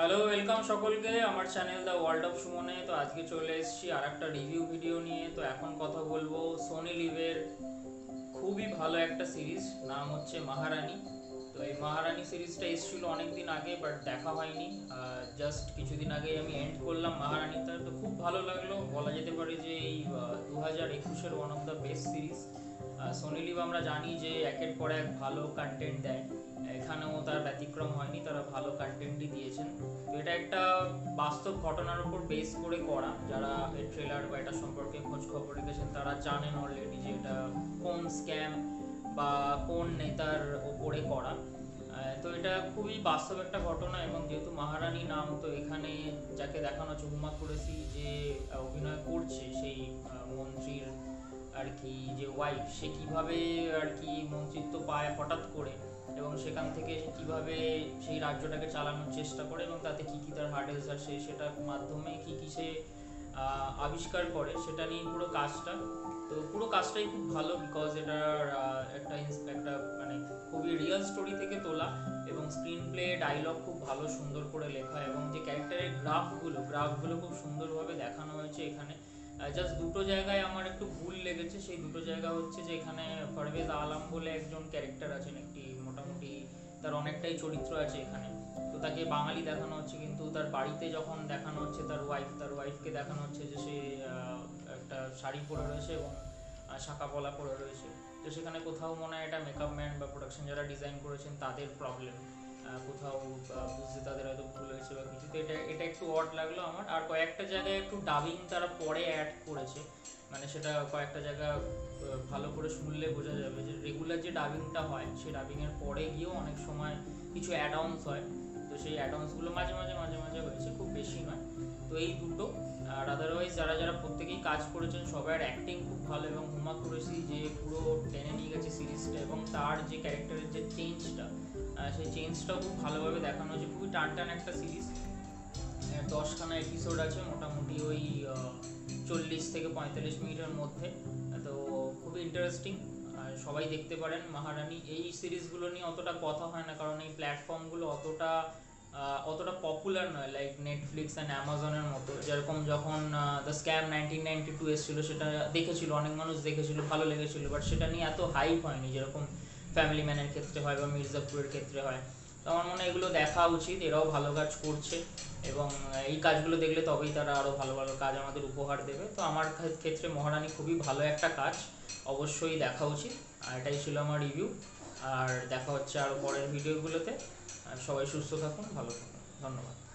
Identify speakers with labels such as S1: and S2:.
S1: Hello welcome সকলকে, আমার channel the world of সুমনে তো আজকে চলে এসেছি আর একটা রিভিউ ভিডিও নিয়ে। তো এখন কথা বলব সোনি লিভের খুবই ভালো একটা সিরিজ নাম হচ্ছে মহারানী তো এই মহারানী সিরিজটা এসেছিল অনেক দিন আগে বাট দেখা হয়নি। জাস্ট কিছুদিন আগে আমি এন্ড করলাম মহারানীটা তো খুব ভালো লাগল, বলা যেতে পারে যে এই দু হাজার একুশের one of the best series Sony LIV আমরা জানি যে একের পর এক ভালো কন্টেন্ট দেয়। এখানেও তার ব্যতিক্রম ভালো কন্টেন্টই দিয়েছেন। তো এটা একটা বাস্তব ঘটনার উপর বেস করে করা। যারা এর ট্রেলার বা এটা সম্পর্কে খোঁজ খবর রেখেছেন, তারা জানেন অলরেডি যে এটা কোন স্ক্যাম বা কোন নেতার ওপরে করা। তো এটা খুবই বাস্তব একটা ঘটনা এবং যেহেতু মহারানী নাম, তো এখানে যাকে দেখানো হচ্ছে, হুমা কুরেশি যে অভিনয় করছে, সেই মন্ত্রীর আর কি যে ওয়াইফ সে কীভাবে আর কি মন্ত্রিত্ব পায় হঠাৎ করে এবং সেখান থেকে কীভাবে সেই রাজ্যটাকে চালানোর চেষ্টা করে এবং তাতে কি কি তার হার্ডেলস আসে সেটার মাধ্যমে কি কি সে আবিষ্কার করে, সেটা নিয়ে পুরো কাজটা। তো পুরো কাজটাই খুব ভালো বিকজ এটার একটা একটা মানে খুবই রিয়েল স্টোরি থেকে তোলা এবং স্ক্রিন প্লে ডায়লগ খুব ভালো সুন্দর করে লেখা এবং যে ক্যারেক্টারের গ্রাফগুলো গ্রাফগুলো খুব সুন্দরভাবে দেখানো হয়েছে এখানে। জাস্ট দুটো জায়গায় আমার একটু ভুল লেগেছে। সেই দুটো জায়গা হচ্ছে যে এখানে পারভেজ আলম বলে একজন ক্যারেক্টার আছেন, একটি মোটামুটি তার অনেকটাই চরিত্র আছে এখানে। তো তাকে বাঙালি দেখানো হচ্ছে, কিন্তু তার বাড়িতে যখন দেখানো হচ্ছে, তার ওয়াইফ তার ওয়াইফকে দেখানো হচ্ছে যে সে একটা শাড়ি পরে রয়েছে এবং শাঁকা পলা পরে রয়েছে। তো সেখানে কোথাও মনে হয় এটা মেকআপ ম্যান বা প্রোডাকশন যারা ডিজাইন করেছেন, তাদের প্রবলেম কোথাও বুঝতে তাদের হয়তো ভুল হয়েছে বা কিছু। তো এটা এটা একটু অড লাগল আমার। আর কয়েকটা জায়গায় একটু ডাবিং তারা পরে অ্যাড করেছে। মানে সেটা কয়েকটা জায়গা ভালো করে শুনলে বোঝা যাবে যে রেগুলার যে ডাবিংটা হয়, সেই ডাবিংয়ের পরে গিয়েও অনেক সময় কিছু অ্যাডাউন্স হয়। তো সেই অ্যাডাউন্সগুলো মাঝে মাঝে মাঝে মাঝে হয়েছে, খুব বেশি নয়। তো এই দুটো। আর আদারওয়াইজ যারা যারা প্রত্যেকেই কাজ করেছেন সবার অ্যাক্টিং খুব ভালো এবং হুমা কুরেশি যে পুরো টেনে নিয়ে গেছে সিরিজটা এবং তার যে ক্যারেক্টারের যে চেঞ্জটা সেই চেঞ্জটাও খুব ভালোভাবে দেখানো হয়েছে। খুবই টান টান একটা সিরিজ। দশখানা এপিসোড আছে মোটামুটি ওই চল্লিশ থেকে পঁয়তাল্লিশ মিনিটের মধ্যে। তো খুবই ইন্টারেস্টিং সবাই দেখতে পারেন মহারানী। এই সিরিজগুলো নিয়ে অতটা কথা হয় না, কারণ এই প্ল্যাটফর্মগুলো অতটা অতটা পপুলার নয় লাইক নেটফ্লিক্স অ্যান্ড অ্যামাজনের মতো। যেরকম যখন the scam nineteen ninety two এসেছিল, সেটা দেখেছিল, অনেক মানুষ দেখেছিল, ভালো লেগেছিল বাট সেটা নিয়ে এত হাইপ হয়নি, যেরকম ফ্যামিলি ম্যানের ক্ষেত্রে হয় বা মির্জাপুরের ক্ষেত্রে হয়। তো আমার মনে হয় এগুলো দেখা উচিত, এরাও ভালো কাজ করছে এবং এই কাজগুলো দেখলে তবেই তারা আরও ভালো ভালো কাজ আমাদের উপহার দেবে। তো আমার ক্ষেত্রে মহারানী খুবই ভালো একটা কাজ, অবশ্যই দেখা উচিত। আর এটাই ছিল আমার রিভিউ আর দেখা হচ্ছে আরও পরের ভিডিওগুলোতে আর সবাই সুস্থ থাকুন, ভালো থাকুন।